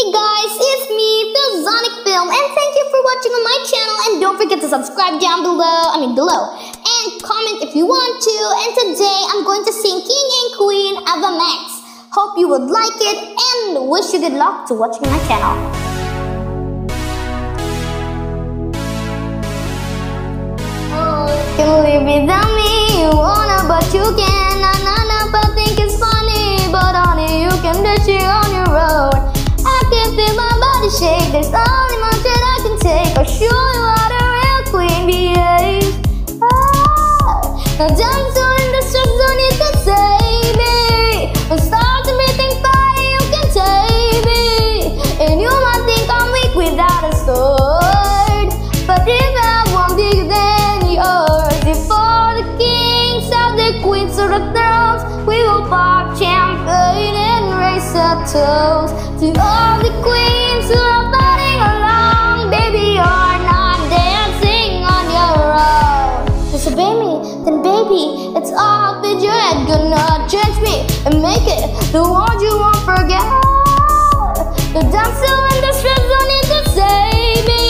Hey guys, it's me, the Zonic Film, and thank you for watching on my channel. And don't forget to subscribe down below, I mean below, and comment if you want to. And today I'm going to sing King and Queen of the Max. Hope you would like it, and wish you good luck to watching my channel. Oh, can live without The streets, don't need to save me. Fire, you can me. And you might think I'm weak without a sword, but if I bigger than yours, all the kings their queens the thrones, we will pop champagne and raise our to all the queens who are gonna change me and make it the one you won't forget. The dancer in the streets don't need to save me.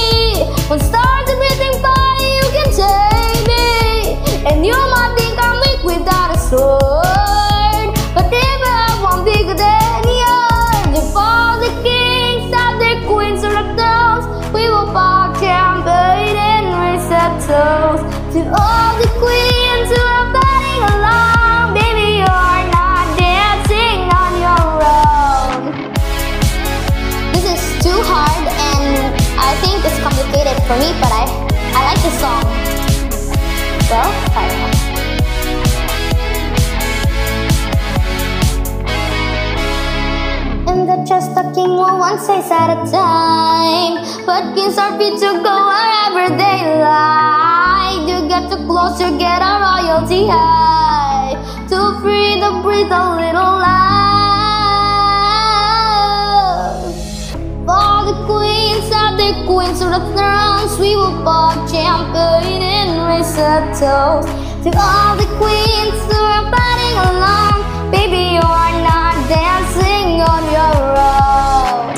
When stars are breathing fire, you can take me. And you might think I'm weak without a sword, but I have one bigger than yours, if all the kings have their queens the thrones, we will pop champagne and raise our toast to all the queens for me, but I I like the song. Well, try it out. In the chest a king will one says at a time. But kings are free to go wherever they like. You get too close, you get a royalty high. To free the breathe a little life. All the queens have their queens to the thrones. We will pop champagne and raise a toast to all the queens who are fighting along. Baby, you are not dancing on your own.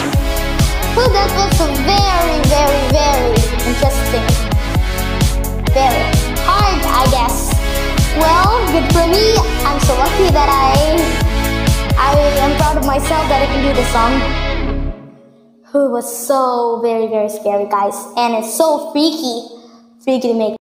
Well, that was a very, very, very interesting. Very hard, I guess. Well, good for me. I'm so lucky that I I am proud of myself that I can do this song. Who was so very, very scary, guys. And it's so freaky. Freaky to make.